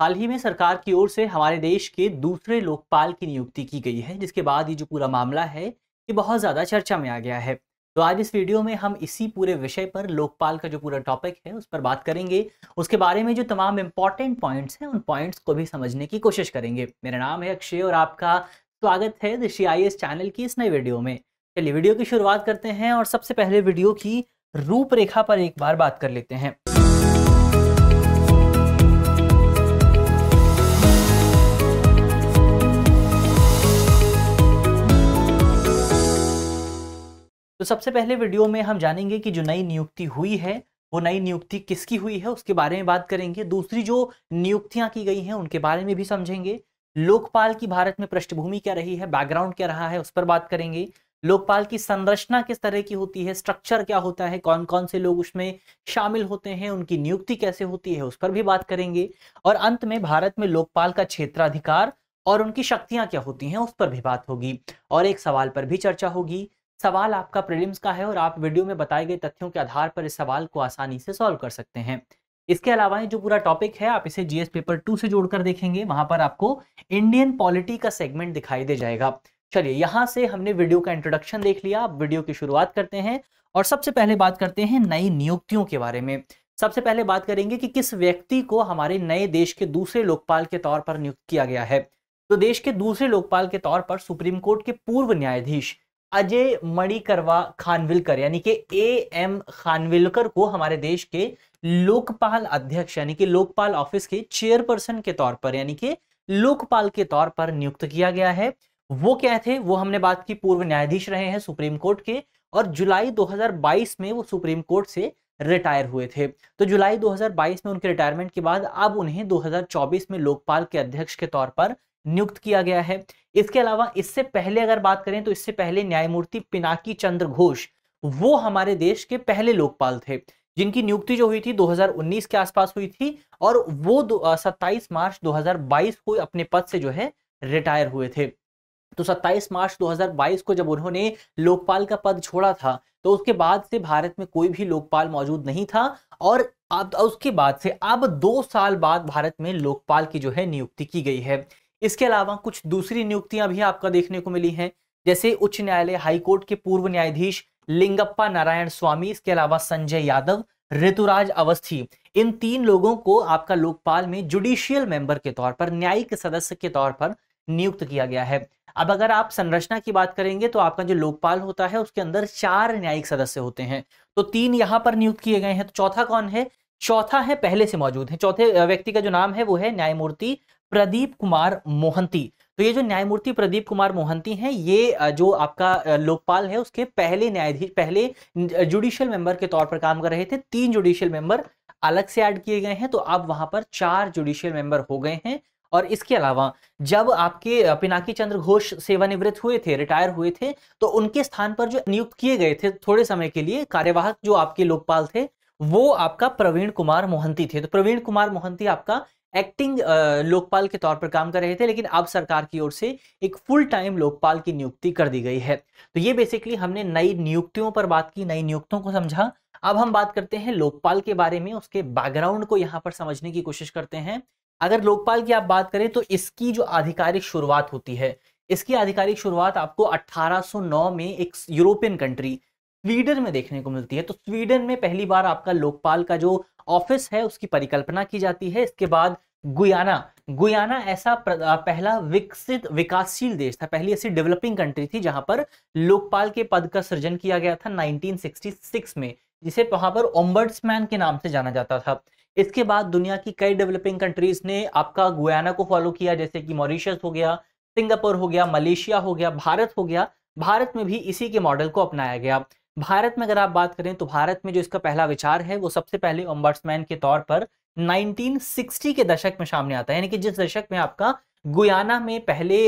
हाल ही में सरकार की ओर से हमारे देश के दूसरे लोकपाल की नियुक्ति की गई है, जिसके बाद ये जो पूरा मामला है, ये बहुत ज़्यादा चर्चा में आ गया है। तो आज इस वीडियो में हम इसी पूरे विषय पर लोकपाल का जो पूरा टॉपिक है, उस पर बात करेंगे। उसके बारे में जो तमाम इंपॉर्टेंट पॉइंट्स हैं, उन पॉइंट्स को भी समझने की कोशिश करेंगे। मेरा नाम है अक्षय और आपका स्वागत है ऋषि आई चैनल की इस नए वीडियो में। चलिए वीडियो की शुरुआत करते हैं और सबसे पहले वीडियो की रूपरेखा पर एक बार बात कर लेते हैं। तो सबसे पहले वीडियो में हम जानेंगे कि जो नई नियुक्ति हुई है, वो नई नियुक्ति किसकी हुई है, उसके बारे में बात करेंगे। दूसरी जो नियुक्तियाँ की गई हैं, उनके बारे में भी समझेंगे। लोकपाल की भारत में पृष्ठभूमि क्या रही है बैकग्राउंड क्या रहा है, उस पर बात करेंगे। लोकपाल की संरचना किस तरह की होती है स्ट्रक्चर क्या होता है कौन कौन से लोग उसमें शामिल होते हैं, उनकी नियुक्ति कैसे होती है, उस पर भी बात करेंगे। और अंत में भारत में लोकपाल का क्षेत्राधिकार और उनकी शक्तियाँ क्या होती हैं, उस पर भी बात होगी। और एक सवाल पर भी चर्चा होगी। सवाल आपका प्रीलिम्स का है और आप वीडियो में बताए गए तथ्यों के आधार पर इस सवाल को आसानी से सॉल्व कर सकते हैं। इसके अलावा जो पूरा टॉपिक है, आप इसे जीएस पेपर टू से जोड़कर देखेंगे। वहाँ पर आपको इंडियन पॉलिटी का सेगमेंट दिखाई दे जाएगा। चलिए, यहाँ से हमने वीडियो का इंट्रोडक्शन देख लिया। अब वीडियो की शुरुआत करते हैं और सबसे पहले बात करते हैं नई नियुक्तियों के बारे में। सबसे पहले बात करेंगे कि किस व्यक्ति को हमारे नए देश के दूसरे लोकपाल के तौर पर नियुक्त किया गया है। तो देश के दूसरे लोकपाल के तौर पर सुप्रीम कोर्ट के पूर्व न्यायाधीश अजय मणिकरवा खानविलकर, यानी कि ए एम खानविलकर को हमारे देश के लोकपाल अध्यक्ष, यानी कि लोकपाल ऑफ़िस के चेयरपर्सन के तौर पर, यानी कि लोकपाल के तौर पर नियुक्त किया गया है। वो क्या थे? वो हमने बात की, पूर्व न्यायाधीश रहे हैं सुप्रीम कोर्ट के और जुलाई 2022 में वो सुप्रीम कोर्ट से रिटायर हुए थे। तो जुलाई 2022 में उनके रिटायरमेंट के बाद, अब उन्हें 2024 में लोकपाल के अध्यक्ष के तौर पर नियुक्त किया गया है। इसके अलावा इससे पहले अगर बात करें तो इससे पहले न्यायमूर्ति पिनाकी चंद्र घोष, वो हमारे देश के पहले लोकपाल थे, जिनकी नियुक्ति जो हुई थी 2019 के आसपास हुई थी और वो 27 मार्च 2022 को अपने पद से जो है रिटायर हुए थे। तो 27 मार्च 2022 को जब उन्होंने लोकपाल का पद छोड़ा था तो उसके बाद से भारत में कोई भी लोकपाल मौजूद नहीं था और अब, उसके बाद से अब दो साल बाद भारत में लोकपाल की जो है नियुक्ति की गई है। इसके अलावा कुछ दूसरी नियुक्तियाँ भी आपका देखने को मिली हैं, जैसे उच्च न्यायालय हाईकोर्ट के पूर्व न्यायाधीश लिंगप्पा नारायण स्वामी, इसके अलावा संजय यादव, ऋतुराज अवस्थी। इन तीन लोगों को आपका लोकपाल में जुडिशियल मेंबर के तौर पर, न्यायिक सदस्य के तौर पर नियुक्त किया गया है। अब अगर आप संरचना की बात करेंगे तो आपका जो लोकपाल होता है, उसके अंदर चार न्यायिक सदस्य होते हैं। तो तीन यहाँ पर नियुक्त किए गए हैं तो चौथा कौन है? चौथा है, पहले से मौजूद है। चौथे व्यक्ति का जो नाम है, वो है न्यायमूर्ति प्रदीप कुमार मोहंती। तो ये जो न्यायमूर्ति प्रदीप कुमार मोहंती हैं, ये जो आपका लोकपाल है, उसके पहले न्यायाधीश, पहले जुडिशियल मेंबर के तौर पर काम कर रहे थे, तीन जुडिशियल मेंबर अलग से ऐड किए गए हैं तो अब वहाँ पर चार जुडिशियल मेंबर हो गए हैं। और इसके अलावा, जब आपके पिनाकी चंद्र घोष सेवानिवृत्त हुए थे रिटायर हुए थे तो उनके स्थान पर जो नियुक्त किए गए थे थोड़े समय के लिए, कार्यवाहक जो आपके लोकपाल थे, वो आपका प्रवीण कुमार मोहंती थे। तो प्रवीण कुमार मोहंती आपका एक्टिंग लोकपाल के तौर पर काम कर रहे थे, लेकिन अब सरकार की ओर से एक फुल टाइम लोकपाल की नियुक्ति कर दी गई है। तो ये बेसिकली हमने नई नियुक्तियों पर बात की, नई नियुक्तियों को समझा। अब हम बात करते हैं लोकपाल के बारे में, उसके बैकग्राउंड को यहाँ पर समझने की कोशिश करते हैं। अगर लोकपाल की आप बात करें तो इसकी जो आधिकारिक शुरुआत होती है, इसकी आधिकारिक शुरुआत आपको 1809 में एक यूरोपियन कंट्री स्वीडन में देखने को मिलती है। तो स्वीडन में पहली बार आपका लोकपाल का जो ऑफ़िस है, उसकी परिकल्पना की जाती है। इसके बाद गुयाना। गुयाना ऐसा पहला विकसित, विकासशील देश था। पहली ऐसी डेवलपिंग कंट्री थी, जहाँ पर लोकपाल के पद का सृजन किया गया था 1966 में, जिसे वहाँ पर ओम्बर्ट्समैन के नाम से जाना जाता था। इसके बाद दुनिया की कई डेवलपिंग कंट्रीज़ ने आपका गुयाना को फॉलो किया, जैसे कि मॉरिशस हो गया, सिंगापुर हो गया, मलेशिया हो गया, भारत हो गया। भारत में भी इसी के मॉडल को अपनाया गया। भारत में अगर आप बात करें तो भारत में जो इसका पहला विचार है, वो सबसे पहले ओम्बर्ट्समैन के तौर पर 1960 के दशक में सामने आता है। यानी कि जिस दशक में आपका गुयाना में पहले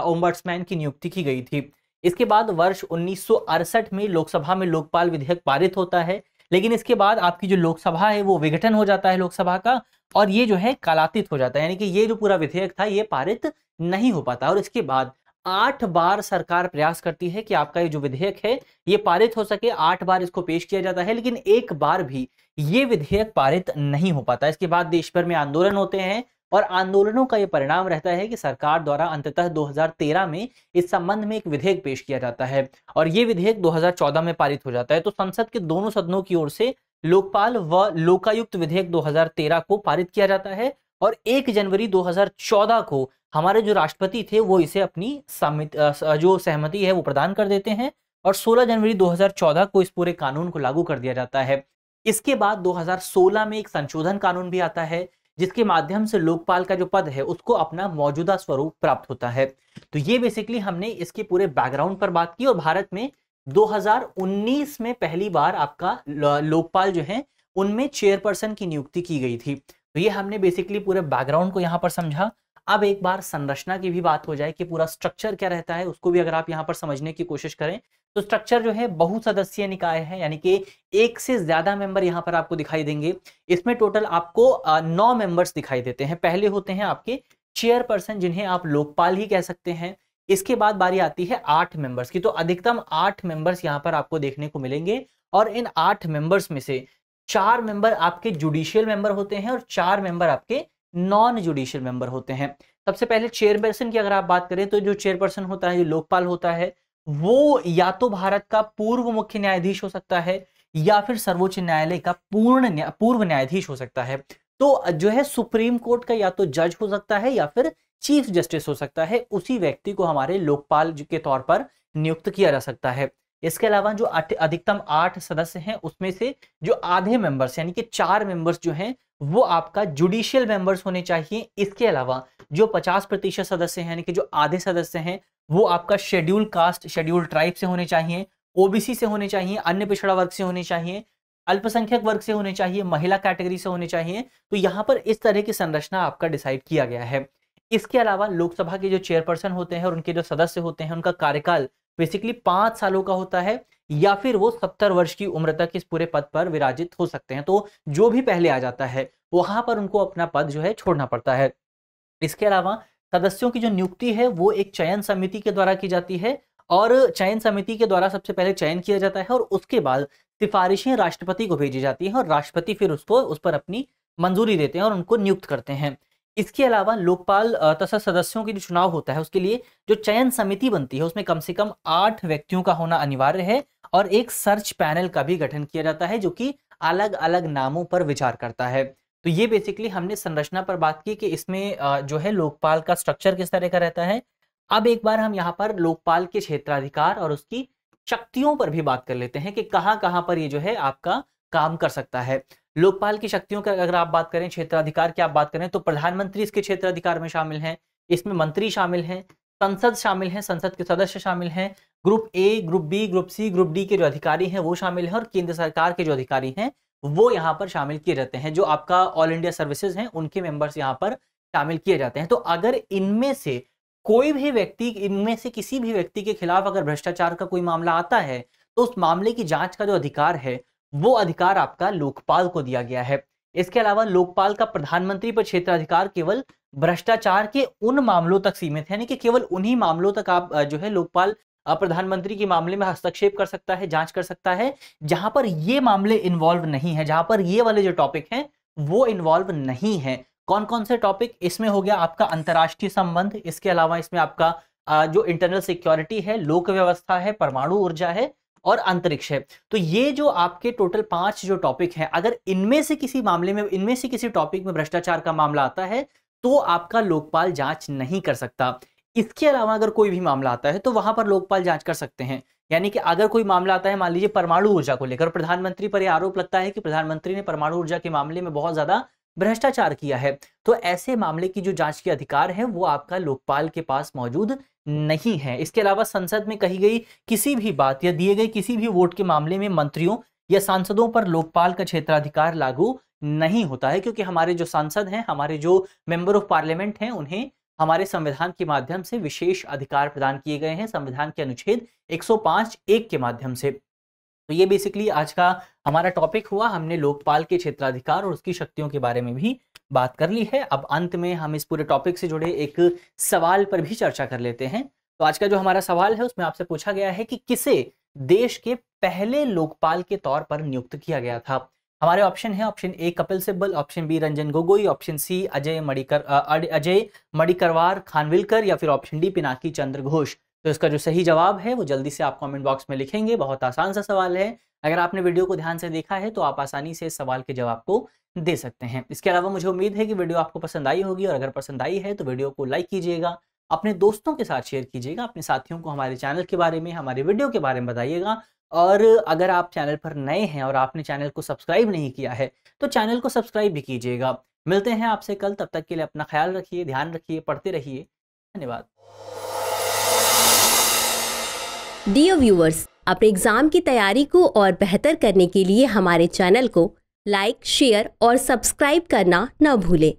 ओम्बर्ट्समैन की नियुक्ति की गई थी। इसके बाद वर्ष उन्नीस सौ अड़सठ में लोकसभा में लोकपाल विधेयक पारित होता है, लेकिन इसके बाद आपकी जो लोकसभा है, वो विघटन हो जाता है लोकसभा का, और ये जो है कालातीत हो जाता है। यानी कि ये जो पूरा विधेयक था, ये पारित नहीं हो पाता। और इसके बाद आठ बार सरकार प्रयास करती है कि आपका ये जो विधेयक है, ये पारित हो सके। आठ बार इसको पेश किया जाता है, लेकिन एक बार भी ये विधेयक पारित नहीं हो पाता। इसके बाद देश भर में आंदोलन होते हैं और आंदोलनों का यह परिणाम रहता है कि सरकार द्वारा अंततः 2013 में इस संबंध में एक विधेयक पेश किया जाता है और ये विधेयक 2014 में पारित हो जाता है। तो संसद के दोनों सदनों की ओर से लोकपाल व लोकायुक्त विधेयक 2013 को पारित किया जाता है और 1 जनवरी 2014 को हमारे जो राष्ट्रपति थे, वो इसे अपनी जो सहमति है, वो प्रदान कर देते हैं और 16 जनवरी 2014 को इस पूरे कानून को लागू कर दिया जाता है। इसके बाद 2016 में एक संशोधन कानून भी आता है, जिसके माध्यम से लोकपाल का जो पद है, उसको अपना मौजूदा स्वरूप प्राप्त होता है। तो ये बेसिकली हमने इसके पूरे बैकग्राउंड पर बात की और भारत में 2019 में पहली बार आपका लोकपाल जो है, उनमें चेयरपर्सन की नियुक्ति की गई थी। तो ये हमने बेसिकली पूरे बैकग्राउंड को यहाँ पर समझा। अब एक बार संरचना की भी बात हो जाए कि पूरा स्ट्रक्चर क्या रहता है, उसको भी अगर आप यहाँ पर समझने की कोशिश करें तो स्ट्रक्चर जो है बहुसदस्यीय निकाय है, यानी कि एक से ज़्यादा मेंबर यहाँ पर आपको दिखाई देंगे। इसमें टोटल आपको नौ मेंबर्स दिखाई देते हैं। पहले होते हैं आपके चेयरपर्सन जिन्हें आप लोकपाल ही कह सकते हैं। इसके बाद बारी आती है आठ मेंबर्स की। तो अधिकतम आठ मेंबर्स यहाँ पर आपको देखने को मिलेंगे और इन आठ मेंबर्स में से चार मेंबर आपके जुडिशियल मेंबर होते हैं और चार मेंबर आपके नॉन जुडिशियल मेंबर होते हैं। सबसे पहले चेयरपर्सन की अगर आप बात करें तो जो चेयरपर्सन होता है जो लोकपाल होता है वो या तो भारत का पूर्व मुख्य न्यायाधीश हो सकता है या फिर सर्वोच्च न्यायालय का पूर्ण न्या, पूर्व न्यायाधीश हो सकता है। तो जो है सुप्रीम कोर्ट का या तो जज हो सकता है या फिर चीफ जस्टिस हो सकता है उसी व्यक्ति को हमारे लोकपाल के तौर पर नियुक्त किया जा सकता है। इसके अलावा जो अधिकतम आठ सदस्य हैं, उसमें से जो आधे मेंबर्स यानी कि चार मेंबर्स जो हैं, वो आपका जुडिशियल मेंबर्स होने चाहिए। इसके अलावा जो 50 प्रतिशत सदस्य हैं, यानी कि जो आधे सदस्य हैं, वो आपका शेड्यूल कास्ट शेड्यूल ट्राइब से होने चाहिए, ओबीसी से होने चाहिए, अन्य पिछड़ा वर्ग से होने चाहिए, अल्पसंख्यक वर्ग से होने चाहिए, महिला कैटेगरी से होने चाहिए तो यहाँ पर इस तरह की संरचना आपका डिसाइड किया गया है। इसके अलावा लोकसभा के जो चेयरपर्सन होते हैं और उनके जो सदस्य होते हैं, उनका कार्यकाल बेसिकली पाँच सालों का होता है, या फिर वो सत्तर वर्ष की उम्र तक इस पूरे पद पर विराजित हो सकते हैं। तो जो भी पहले आ जाता है, वहाँ पर उनको अपना पद जो है छोड़ना पड़ता है। इसके अलावा सदस्यों की जो नियुक्ति है, वो एक चयन समिति के द्वारा की जाती है और चयन समिति के द्वारा सबसे पहले चयन किया जाता है और उसके बाद सिफारिशें राष्ट्रपति को भेजी जाती हैं और राष्ट्रपति फिर उसको, उस पर अपनी मंजूरी देते हैं और उनको नियुक्त करते हैं। इसके अलावा लोकपाल तथा सदस्यों के जो चुनाव होता है, उसके लिए जो चयन समिति बनती है, उसमें कम से कम आठ व्यक्तियों का होना अनिवार्य है और एक सर्च पैनल का भी गठन किया जाता है, जो कि अलग अलग नामों पर विचार करता है। तो ये बेसिकली हमने संरचना पर बात की कि इसमें जो है लोकपाल का स्ट्रक्चर किस तरह का रहता है। अब एक बार हम यहाँ पर लोकपाल के क्षेत्राधिकार और उसकी शक्तियों पर भी बात कर लेते हैं कि कहाँ कहाँ पर ये जो है आपका काम कर सकता है। लोकपाल की शक्तियों का अगर आप बात करें, क्षेत्राधिकार की आप बात करें तो प्रधानमंत्री इसके क्षेत्राधिकार में शामिल हैं, इसमें मंत्री शामिल हैं, संसद शामिल हैं, संसद के सदस्य शामिल हैं, group A, group B, group C, group D के जो अधिकारी हैं, वो शामिल हैं और केंद्र सरकार के जो अधिकारी हैं, वो यहाँ पर शामिल किए जाते हैं, जो आपका ऑल इंडिया सर्विसेज़ हैं, उनके मेंबर्स यहाँ पर शामिल किए जाते हैं। तो अगर इनमें से कोई भी व्यक्ति, इनमें से किसी भी व्यक्ति के खिलाफ अगर भ्रष्टाचार का कोई मामला आता है तो उस मामले की जाँच का जो अधिकार है वो अधिकार आपका लोकपाल को दिया गया है। इसके अलावा लोकपाल का प्रधानमंत्री पर क्षेत्राधिकार केवल भ्रष्टाचार के उन मामलों तक सीमित है, यानी कि केवल उन्हीं मामलों तक आप जो है लोकपाल प्रधानमंत्री के मामले में हस्तक्षेप कर सकता है, जाँच कर सकता है, जहाँ पर ये मामले इन्वॉल्व नहीं है, जहाँ पर ये वाले जो टॉपिक हैं, वो इन्वॉल्व नहीं है। कौन कौन से टॉपिक इसमें हो गया आपका अंतर्राष्ट्रीय संबंध, इसके अलावा इसमें आपका जो इंटरनल सिक्योरिटी है, लोक व्यवस्था है, परमाणु ऊर्जा है और अंतरिक्ष है। तो ये जो आपके टोटल पाँच जो टॉपिक हैं, अगर इनमें से किसी मामले में, इनमें से किसी टॉपिक में भ्रष्टाचार का मामला आता है तो आपका लोकपाल जाँच नहीं कर सकता। इसके अलावा अगर कोई भी मामला आता है तो वहाँ पर लोकपाल जाँच कर सकते हैं। यानी कि अगर कोई मामला आता है, मान लीजिए परमाणु ऊर्जा को लेकर, प्रधानमंत्री पर यह आरोप लगता है कि प्रधानमंत्री ने परमाणु ऊर्जा के मामले में बहुत ज़्यादा भ्रष्टाचार किया है। तो ऐसे मामले की जो जाँच के अधिकार है, वो आपका लोकपाल के पास मौजूद नहीं है। इसके अलावा संसद में कही गई किसी भी बात या दिए गए किसी भी वोट के मामले में मंत्रियों या सांसदों पर लोकपाल का क्षेत्राधिकार लागू नहीं होता है, क्योंकि हमारे जो सांसद हैं, हमारे जो मेंबर ऑफ़ पार्लियामेंट हैं, उन्हें हमारे संविधान के माध्यम से विशेष अधिकार प्रदान किए गए हैं। संविधान के अनुच्छेद 105 एक के माध्यम से। तो ये बेसिकली आज का हमारा टॉपिक हुआ, हमने लोकपाल के क्षेत्राधिकार और उसकी शक्तियों के बारे में भी बात कर ली है। अब अंत में हम इस पूरे टॉपिक से जुड़े एक सवाल पर भी चर्चा कर लेते हैं। तो आज का जो हमारा सवाल है, उसमें आपसे पूछा गया है कि किसे देश के पहले लोकपाल के तौर पर नियुक्त किया गया था? हमारे ऑप्शन है option A Kapil Sibal option B Ranjan Gogoi option C Ajay Manikar Ajay Manikarwar Khanwilkar या फिर ऑप्शन डी पिनाकी चंद्र घोष। तो इसका जो सही जवाब है, वो जल्दी से आप कमेंट बॉक्स में लिखेंगे। बहुत आसान सा सवाल है। अगर आपने वीडियो को ध्यान से देखा है तो आप आसानी से इस सवाल के जवाब को दे सकते हैं। इसके अलावा मुझे उम्मीद है कि वीडियो आपको पसंद आई होगी, और अगर पसंद आई है तो वीडियो को लाइक कीजिएगा, अपने दोस्तों के साथ शेयर कीजिएगा, अपने साथियों को हमारे चैनल के बारे में, हमारे वीडियो के बारे में बताइएगा। और अगर आप चैनल पर नए हैं, और आपने चैनल को सब्सक्राइब नहीं किया है तो चैनल को सब्सक्राइब भी कीजिएगा। मिलते हैं आपसे कल, तब तक के लिए अपना ख्याल रखिए, ध्यान रखिए, पढ़ते रहिए। धन्यवाद। डियर व्यूवर्स अपने एग्ज़ाम की तैयारी को और बेहतर करने के लिए हमारे चैनल को लाइक शेयर और सब्सक्राइब करना न भूलें।